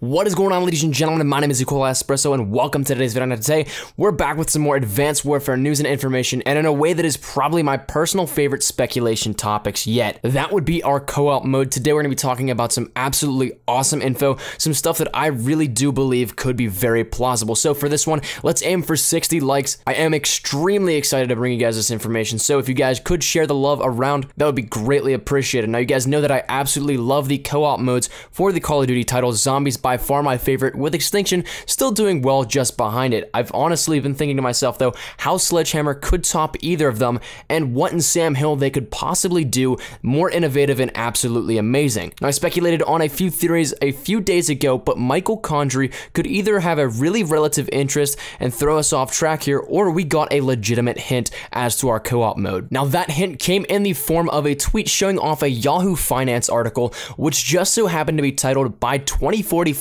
What is going on, ladies and gentlemen? My name is eColi Espresso, and welcome to today's video. And today, we're back with some more Advanced Warfare news and information, and in a way that is probably my personal favorite speculation topics yet. That would be our co-op mode. Today, we're going to be talking about some absolutely awesome info, some stuff that I really do believe could be very plausible. So for this one, let's aim for 60 likes. I am extremely excited to bring you guys this information, so if you guys could share the love around, that would be greatly appreciated. Now, you guys know that I absolutely love the co-op modes for the Call of Duty titles, Zombies by far my favorite, with Extinction still doing well just behind it. I've honestly been thinking to myself, though, how Sledgehammer could top either of them, and what in Sam Hill they could possibly do more innovative and absolutely amazing. Now, I speculated on a few theories a few days ago, but Michael Condrey could either have a really relative interest and throw us off track here, or we got a legitimate hint as to our co-op mode. Now, that hint came in the form of a tweet showing off a Yahoo Finance article, which just so happened to be titled By 2045,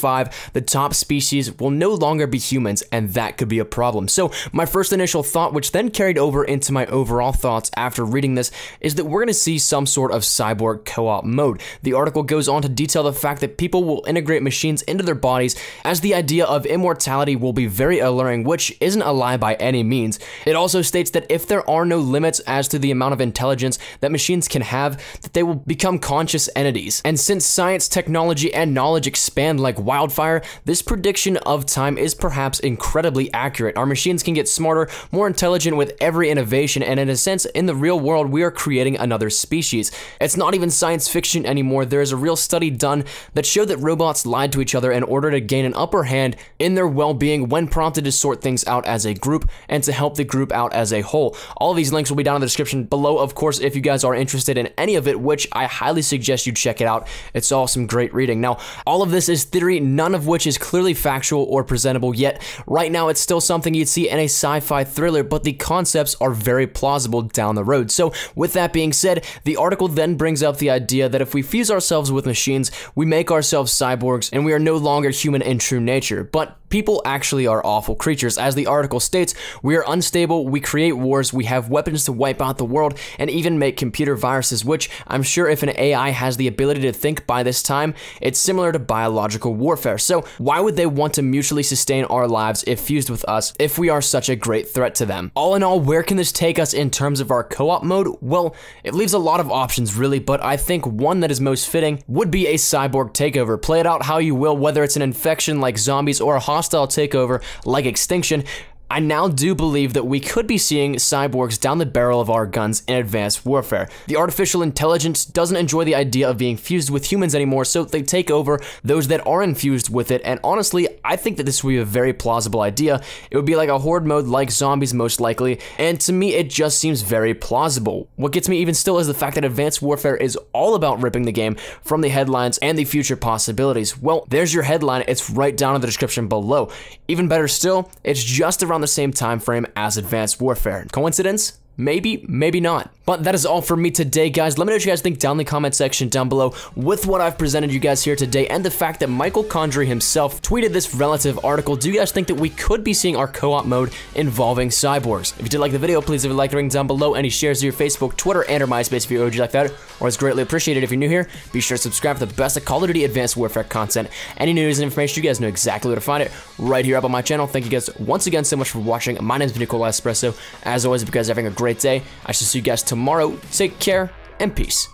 the top species will no longer be humans, and that could be a problem. So, my first initial thought, which then carried over into my overall thoughts after reading this, is that we're going to see some sort of cyborg co op mode. The article goes on to detail the fact that people will integrate machines into their bodies, as the idea of immortality will be very alluring, which isn't a lie by any means. It also states that if there are no limits as to the amount of intelligence that machines can have, that they will become conscious entities. And since science, technology, and knowledge expand like wildfire, this prediction of time is perhaps incredibly accurate. Our machines can get smarter, more intelligent with every innovation, and in a sense, in the real world, we are creating another species. It's not even science fiction anymore. There is a real study done that showed that robots lied to each other in order to gain an upper hand in their well-being when prompted to sort things out as a group and to help the group out as a whole. All these links will be down in the description below, of course, if you guys are interested in any of it, which I highly suggest you check it out. It's all some great reading. Now, all of this is theory, none of which is clearly factual or presentable, yet right now it's still something you'd see in a sci-fi thriller, but the concepts are very plausible down the road. So with that being said, the article then brings up the idea that if we fuse ourselves with machines, we make ourselves cyborgs and we are no longer human in true nature. But People actually are awful creatures. As the article states, we are unstable, we create wars, we have weapons to wipe out the world, and even make computer viruses, which I'm sure if an AI has the ability to think by this time, it's similar to biological warfare. So why would they want to mutually sustain our lives if fused with us if we are such a great threat to them? All in all, where can this take us in terms of our co-op mode? Well, it leaves a lot of options really, but I think one that is most fitting would be a cyborg takeover. Play it out how you will, whether it's an infection like zombies or a hostile takeover like Extinction, I now do believe that we could be seeing cyborgs down the barrel of our guns in advanced warfare. The artificial intelligence doesn't enjoy the idea of being fused with humans anymore, so they take over those that are infused with it, and honestly, I think that this would be a very plausible idea. It would be like a horde mode like zombies most likely, and to me it just seems very plausible. What gets me even still is the fact that advanced warfare is all about ripping the game from the headlines and the future possibilities. Well, there's your headline, it's right down in the description below. Even better still, it's just around around the same time frame as Advanced Warfare. Coincidence? Maybe, maybe not. But that is all for me today, guys. Let me know what you guys think down in the comment section down below with what I've presented you guys here today and the fact that Michael Condrey himself tweeted this relative article. Do you guys think that we could be seeing our co-op mode involving cyborgs? If you did like the video, please leave a like ring down below. Any shares to your Facebook, Twitter, and or MySpace if you OG like that, or it's greatly appreciated. If you're new here, be sure to subscribe for the best of Call of Duty Advanced Warfare content. Any news and information, you guys know exactly where to find it right here up on my channel. Thank you guys once again so much for watching. My name is eColi Espresso. As always, if you guys are having a great day, I shall see you guys tomorrow. Take care and peace.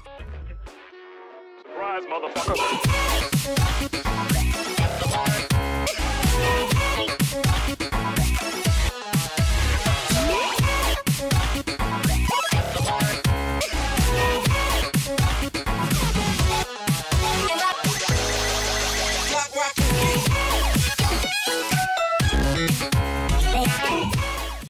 Surprise,